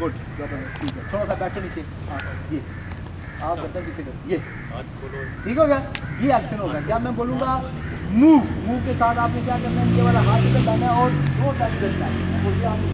Good ठीक है। थोड़ा सा बैठो नीचे। हाँ, हाँ, ये। आप अच्छा। गर्दन पीछे ये। ठीक हो गया? ये एक्शन होगा। क्या मैं बोलूँगा? मूव मूव के साथ आपने क्या करना है? ये वाला हाथ इधर लाना है और दो टाइम करना है।